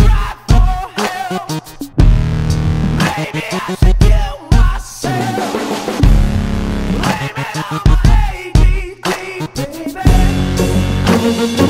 Grab baby, baby, baby.